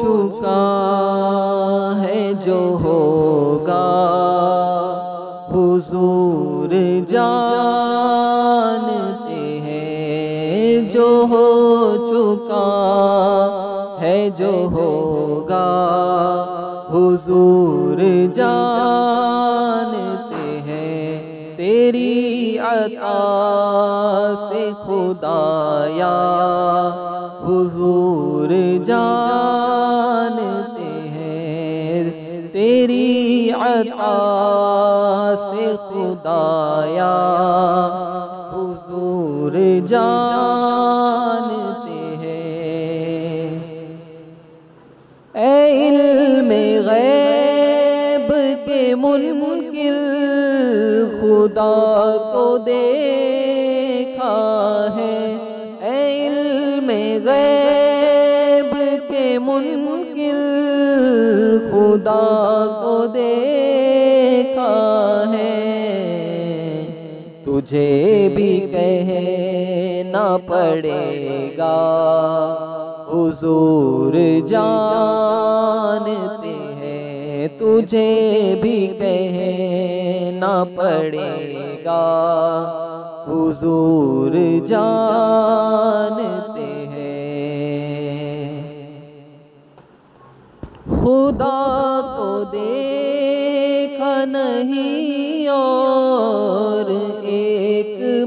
چکا ہے جو ہوگا۔ حضور جانتے ہیں جو ہو چکا ہے جو ہوگا۔ حضور جانتے ہیں تیری عطا سے خدایا۔ عطا سے خدایا حضور جانتے ہیں۔ اے علم غیب کے منکر، خدا کو دیکھا ہے۔ اے علم غیب کے منکر، خدا تجھے بھی کہنا پڑے گا۔ حضور جانتے ہیں، تجھے بھی کہنا پڑے گا۔ حضور جانتے ہیں۔ خدا کو دیکھا نہیں اور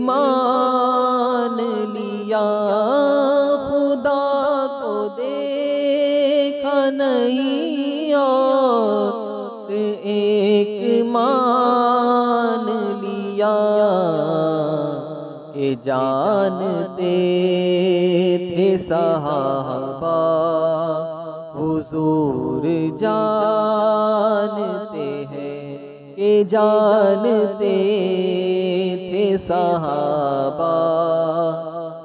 مان لیا، خدا کو دیکھا نہیں اور ایک مان لیا کہ جانتے تھے صحابہ، حضور جانتے کہ جانتے تھے صحابہ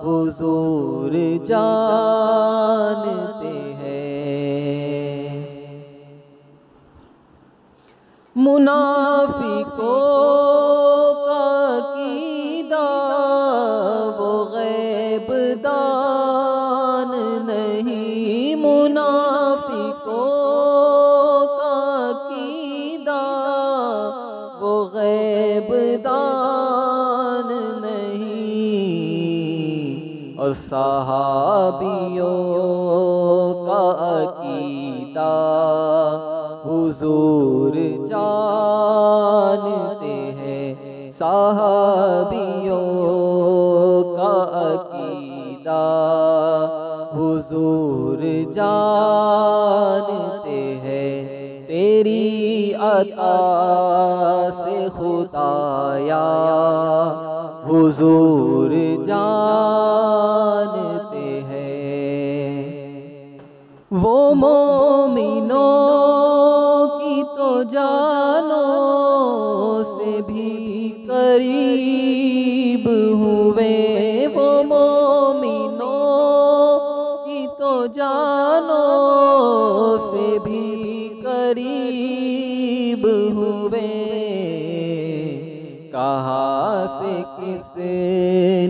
حضور جانتے ہیں۔ منا غیب نہیں اور صحابیوں کا عقیدہ حضور جانتے ہیں۔ صحابیوں کا عقیدہ حضور جانتے ہیں۔ تیری عطا سے آیا حضور جانتے ہیں۔ وہ مومنوں کی تو جانوں سے بھی قریب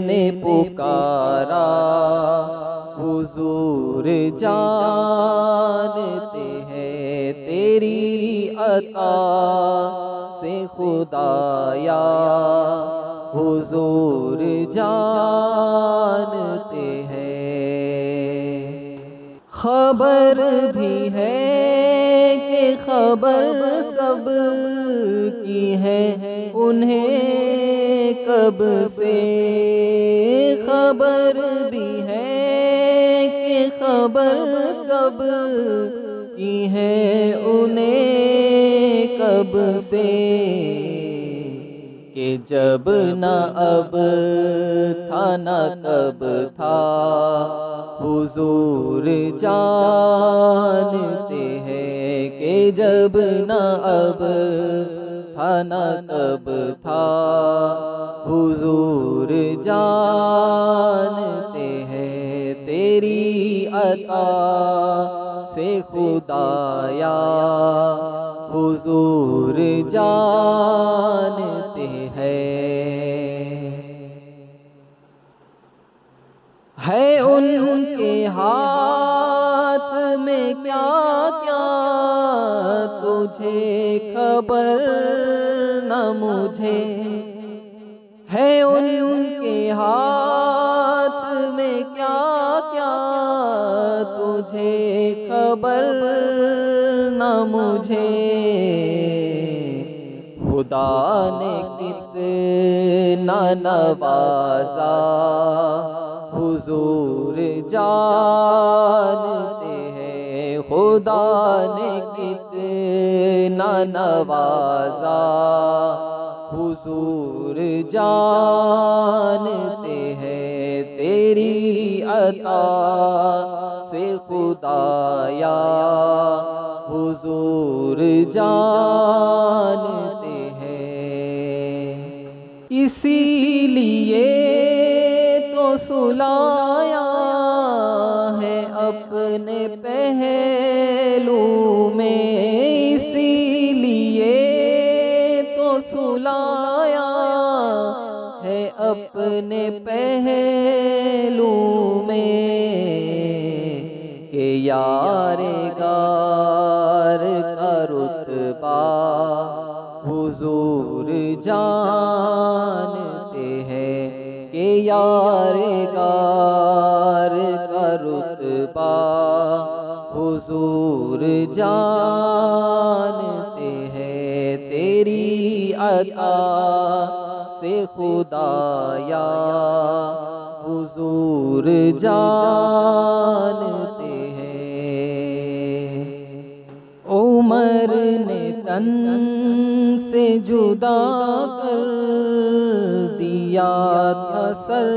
نے پکارا، حضور جانتے ہیں تیری عطا سے خدایا۔ حضور جانتے ہیں۔ خبر بھی ہے کہ خبر سب کی ہے، انہیں کب سے خبر بھی ہے کہ خبر سب کی ہے انہیں کب سے کہ جب نہ اب تھا نہ کب تھا حضور جانتے ہیں کہ جب نہ اب تھا نہ کب سے خدایا حضور جانتے ہیں۔ ہے ان کے ہاتھ میں کیا کیا تجھے خبر نہ مجھے؟ ہے ان کے ہاتھ تجھے خبر نہ مجھے۔ خدا نے کتنا نوازا، حضور جانتے ہیں۔ خدا نے کتنا نوازا، حضور جانتے ہیں۔ تیری عطا خدایا، حضور جانتے ہیں۔ اسی لیے تو سلایا ہے اپنے پہلو میں۔ اسی لیے تو سلایا ہے اپنے پہلو میں۔ یار گار کا رتبہ حضور جانتے ہیں کہ یار گار کا رتبہ حضور جانتے ہیں تیری عطا سے خدایا حضور جانتے تن سے جدا کر دیا تھا سر،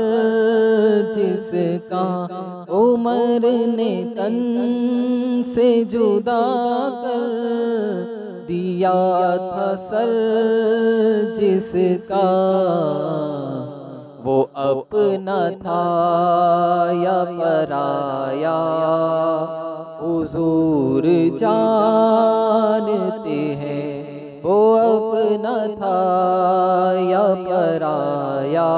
جس کا عمر نے تن سے جدا کر دیا تھا سر، جس کا وہ اپنا تھا یا پرایا۔ حضور جانتے ہیں وہ اپنا تھا یا پرایا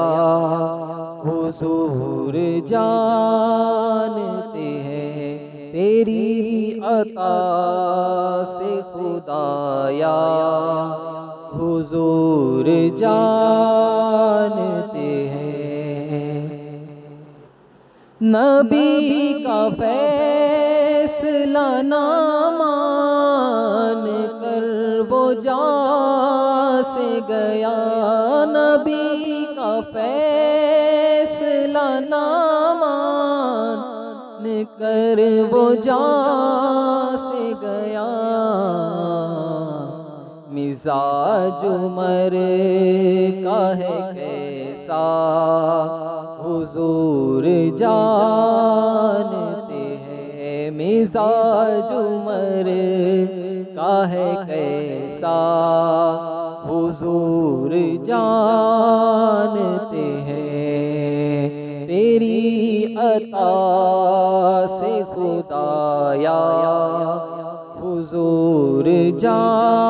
حضور جانتے ہیں تیری عطا سے خدایا حضور جانتے ہیں نبی کا فیصلہ نہ مان کر وہ جا سے گیا نبی کا فیصلہ نہ مان کر وہ جا سے گیا مزاج عمر کا ہے کیسا حضور جانتے ہیں مزاج عمر کا ہے کیسا؟ حضور جانتے ہیں۔ تیری عطا سے خدایا۔ حضور جانتے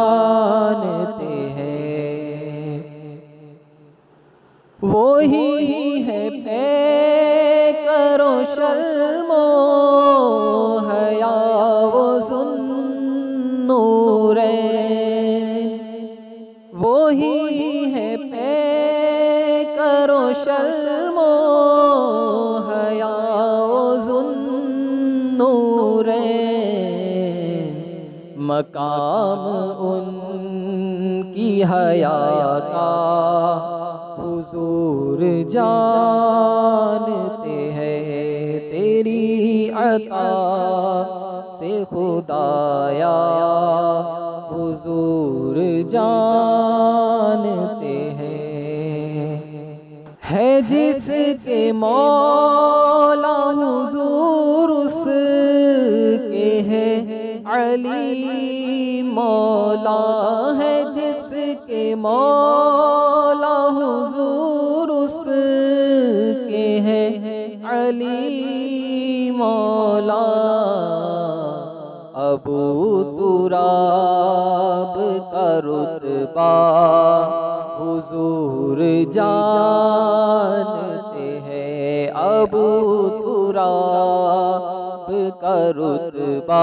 مقام ان کی حیا کا حضور جانتے ہیں، تیری عطا سے خدایا حضور جانتے ہیں۔ ہے جس کے مولا مولا ہے جس کے مولا حضور اس کے ہے۔ علی مولا، ابو تراب کا رتبہ حضور جانتے ہیں۔ ابو تراب کا رتبہ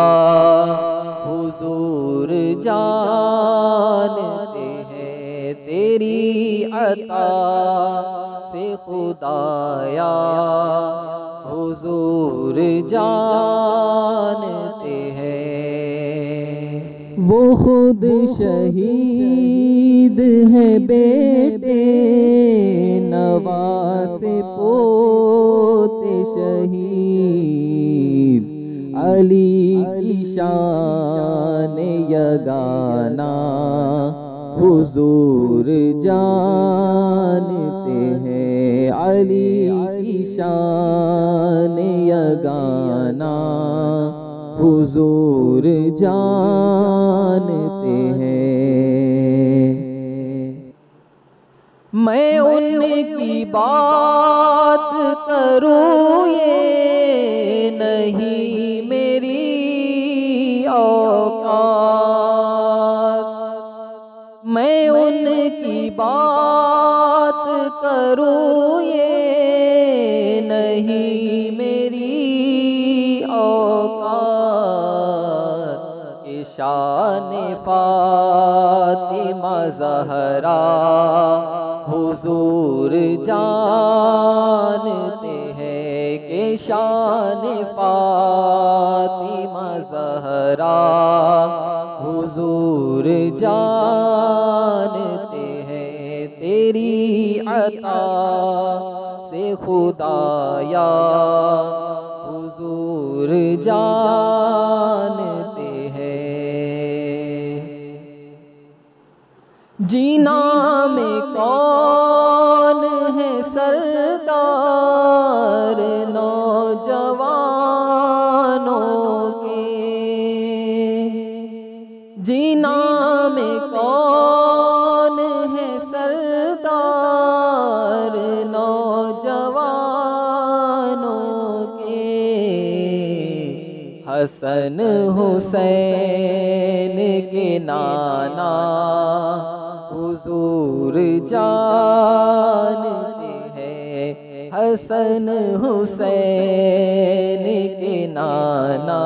حضور جانتے ہیں تیری عطا سے خدایا۔ حضور جانتے ہیں وہ خود شہید ہے بیٹے، نواز پوتے شہید۔ علی کی شان یگانا حضور جانتے ہیں علی کی شان یگانا حضور جانتے ہیں میں ان کی بات کروں بات یہ نہیں میری اوقات کہ شان فاطمہ زہرا حضور جانتے ہیں کہ شان فاطمہ زہرا حضور جانتے عطا سے خدایا حضور جانتے ہیں۔ جینا حسن حسین کے نانا، حضور جانتے ہیں حسن حسین کے نانا،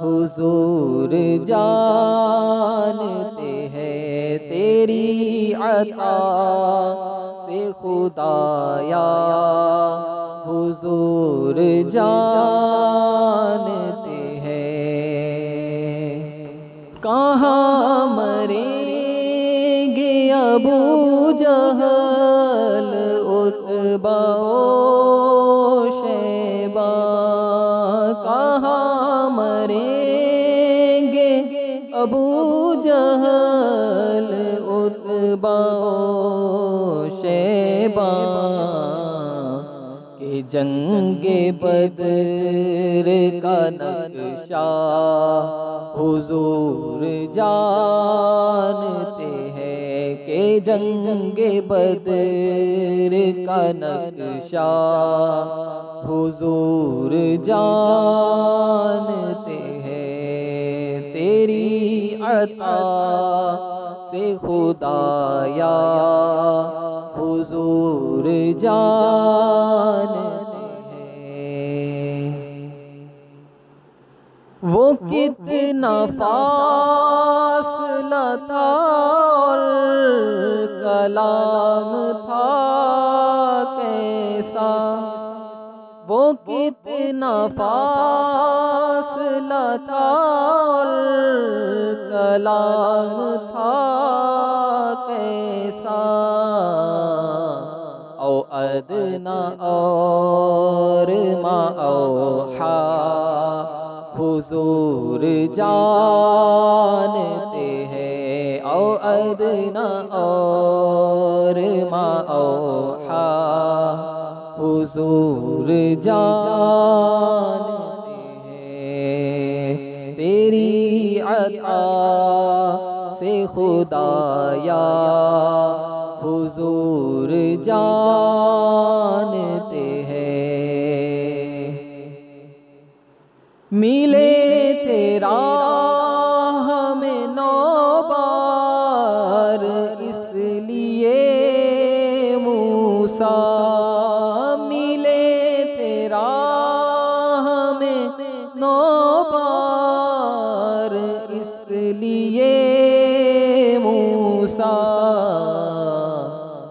حضور جانتے ہیں تیری عطا سے خدایا، حضور جانتے ابو جہل اتبا شیبا کہاں مریں گے؟ ابو جہل اتبا شیبا کہ جنگ جنگ بدر کا نقشہ حضور جانتے ہیں تیری عطا سے خدایا حضور جانتے ہیں۔ وہ کتنا فاصلہ تھا کلام تھا کیسا؟ وہ کتنا فاصلہ تھا اور کلام تھا کیسا؟ او ادنا اور ما اوحا حضور جانتے أو ادنا اور ما اوحا حضور جانتے ہیں تیری عطا سے خدایا حضور جانتے ہیں ملے موسا ملے تیرا ہمیں نو بار اس لیے موسا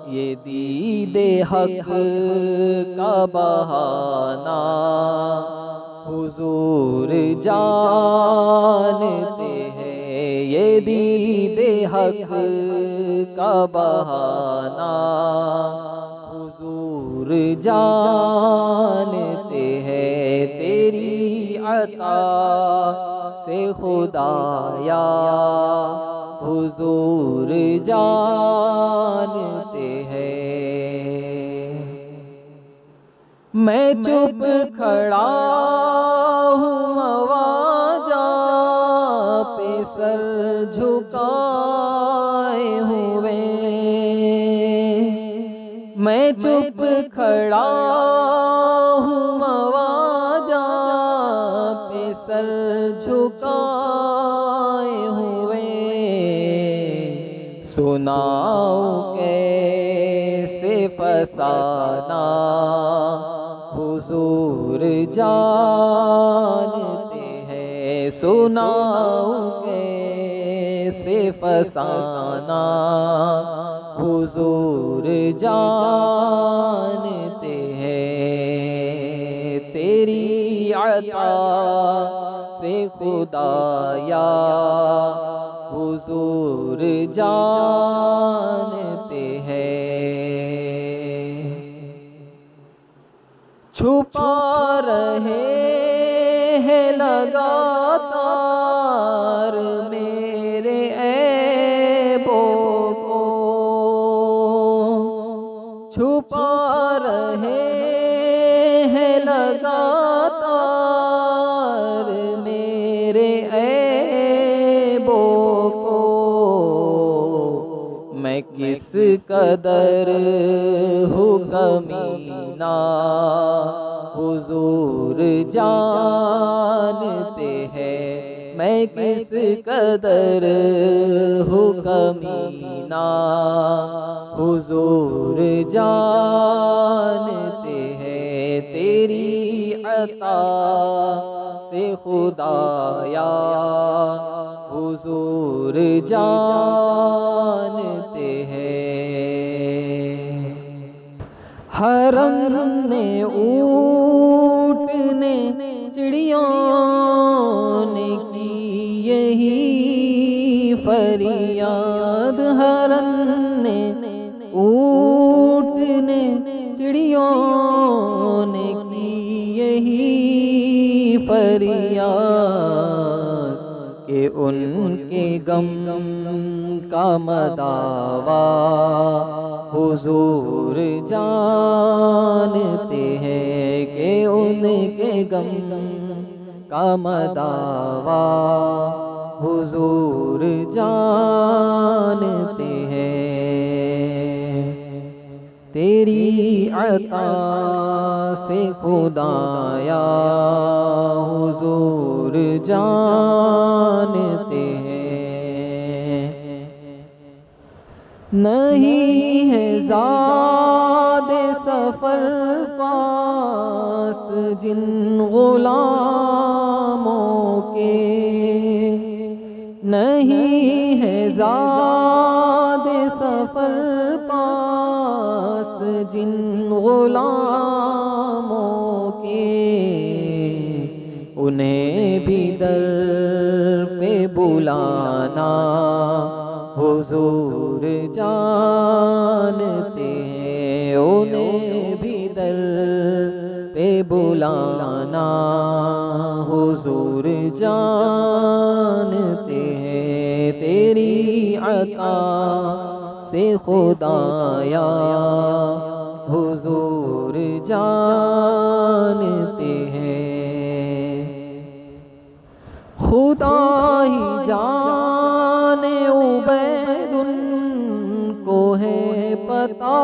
یہ دید حق کا بہانہ۔ حضور جانتے ہیں یہ دید حق کا بہانہ۔ حضور جانتے ہیں تیری عطا سے خدایا۔ حضور جانتے ہیں۔ میں چپ کھڑا ہوں مواجہ پہ سر جھکائے کھڑا ہوں مواجہ پہ سر جھکائے ہوئے سناؤ کیسے فسانہ حضور جانتے ہیں سناؤ کیسے فسانہ، حضور جانتے ہیں۔ تیری عطا سے خدایا حضور جانتے ہیں۔ چھپا رہے ہیں لگاتار میرے قدر ہوں کمینہ، حضور جانتے ہیں۔ میں کس قدر ہوں کمینہ، حضور جانتے ہیں۔ تیری عطا سے خدایا، حضور جانتے ہرن نے اونٹ نے چڑیوں نے کی، یہی فریاد ہرن نے اونٹ نے چڑیوں نے کی، یہی فریاد کہ ان کے غم کا مداوا حضور جانتے ہیں کہ ان کے غم کا مداوا حضور جانتے ہیں۔ تیری عطا سے خدایا حضور جانتے ہیں۔ نہیں زاد سفر پاس جن غلاموں کے نہیں ہے زاد سفر پاس جن غلاموں کے انہیں بھی در پہ بلانا حضور در پہ بلانا حضور جانتے ہیں تیری عطا سے خدایا حضور جانتے ہیں۔ خدا ہی جانے عبید ان کو ہے پتا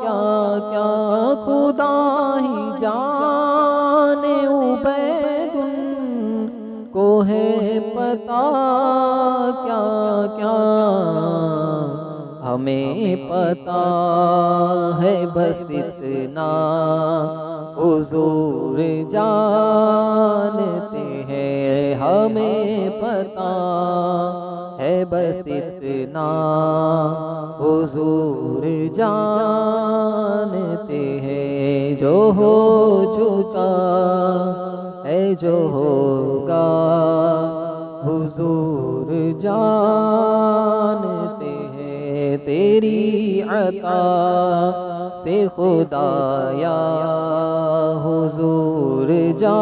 کیا کیا خدا ہی جانے عبید ان کو ہے پتا، کیا کیا ہمیں پتا ہے بس اتنا۔ حضور جانتے ہیں، ہمیں پتا ہے بس اتنا۔ حضور جانتے ہیں جو ہو چکا اے جو ہوگا، حضور جانتے ہیں تیری عطا، سے خدا یا حضور ہیں